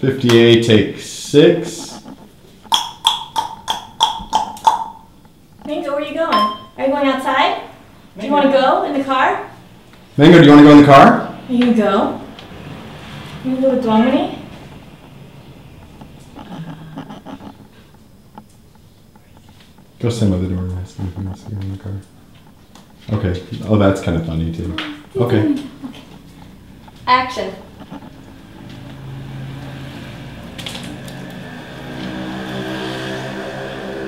58 take 6. Mango, where are you going? Are you going outside? Do you want to go in the car? Mango, do you want to go in the car? Are you gonna go? You gonna go with Dwangmani? Go stand by the door and ask him if he wants to go in the car. Okay. Oh, that's kind of funny too. Okay. Action.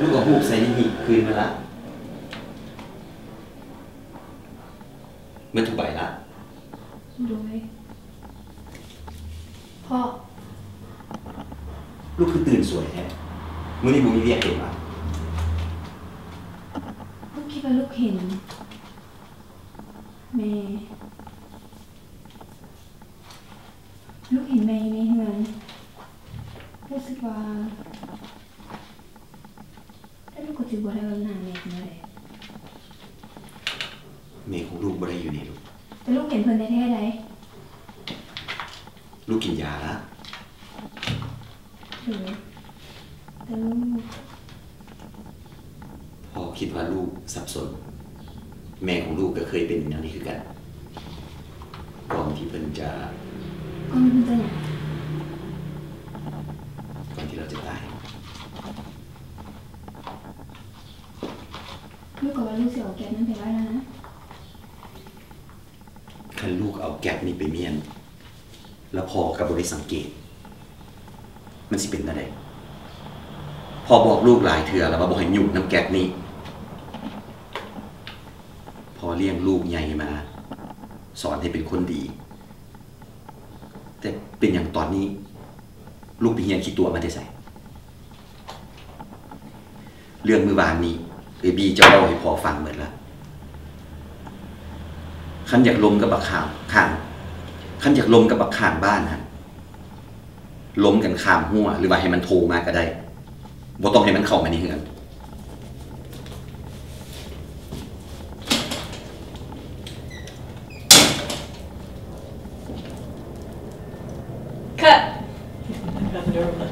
ลูกเอาหูบใส่ในหีบคืนมาละมันถูกใบละด้วยพ่อลูกคือตื่นสวยแท้มื้อนี้บุมีเรียกเห็นปะลูกคิดว่าลูกเห็น แม่ลูกเห็นแม่ในเฮือนรู้สึกว่าแต่ลูกก็ถือว่าได้ว่าหน้าแม่เป็นอะไรเมย์ของลูกบ่ได้อยู่นี่ลูกแต่ลูกเห็นเพิ่นได้แท้ใดลูกกินยาละหรือแต่ลูกพอคิดว่าลูกสับสน แม่ของลูกก็เคยเป็นอย่างนี้คือกันก่อนที่เพิ่นจะก็ไม่เป็นตัวอย่างก่อนที่เราจะตายลูกก็ว่าลูกเสียออกแก๊สนั้นไปไว้แล้วนะคันลูกเอาแก๊สนี้ไปเมียน แล้วพอกับบริสังเกต มันสิเป็นอะไรพอบอกลูกหลายเถื่อแล้วว่าบอกให้หยุดน้ำแก๊สนี้พ อเลี้ยงลูกใหญ่มา สอนให้เป็นคนดี แต่เป็นอย่างตอนนี้ ลูกไปเฮียนขี้ตัวมาได้ใส่เรื่องมือวานนี้เอบีจะเล่าให้พอฟังเหมือนละขันอยากลมกับบักขามข้างขันอยากลมกับบักขางบ้านฮะล้มกันข้ามหัวหรือว่าให้มันโทรมาก็ได้บ่ต้องให้มันเข้ามาในเฮือน under, but